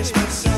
Christmas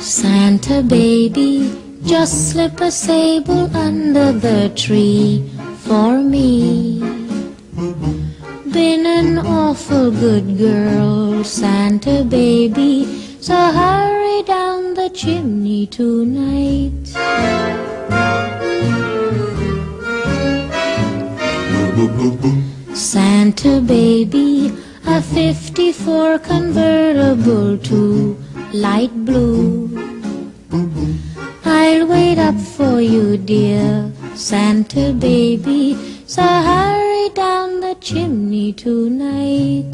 Santa baby, just slip a sable under the tree for me. Been an awful good girl, Santa baby, so hurry down the chimney tonight. Santa baby, a 54 convertible too light blue. I'll wait up for you, dear Santa baby. So hurry down the chimney tonight.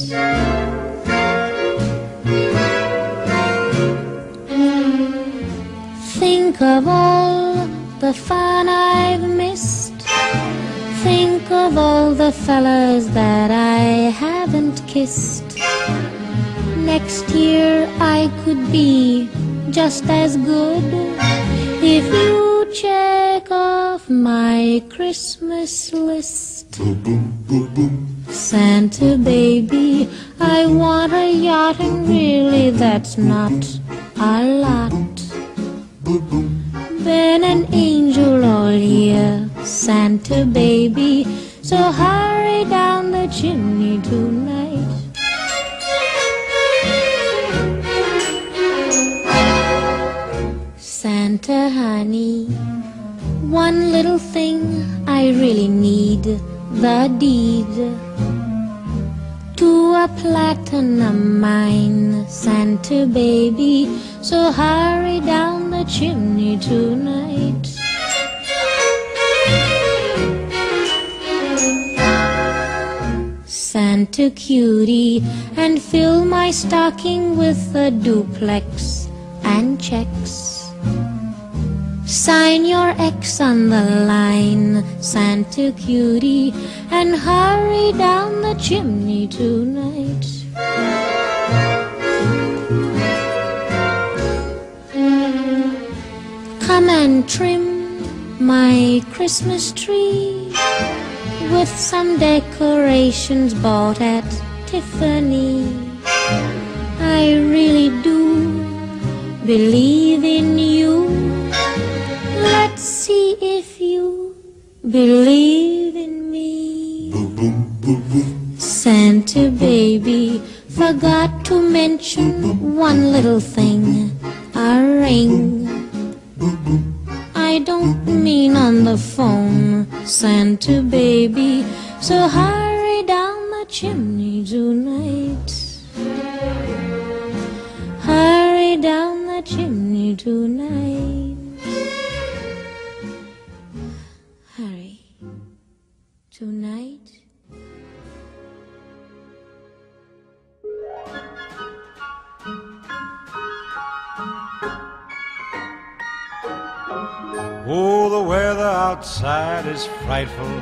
Think of all the fun I've missed. Of all the fellas that I haven't kissed. Next year I could be just as good if you check off my Christmas list. Santa baby, I want a yacht, and really that's not a lot. Been an angel all year, Santa baby, so hurry down the chimney tonight. Santa honey, one little thing I really need the deed to a platinum mine, Santa baby. So hurry down the chimney tonight. Santa cutie, and fill my stocking with a duplex and checks. Sign your X on the line, Santa cutie, and hurry down the chimney tonight. Come and trim my Christmas tree with some decorations bought at Tiffany. I really do believe in you. Let's see if you believe in me. Santa baby forgot to mention one little thing a ring. I don't mean on the phone, Santa baby. So hurry down the chimney tonight. Hurry down the chimney tonight. Outside is frightful,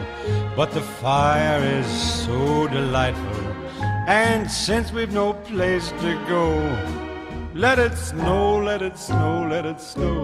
but the fire is so delightful. And since we've no place to go, let it snow, let it snow, let it snow.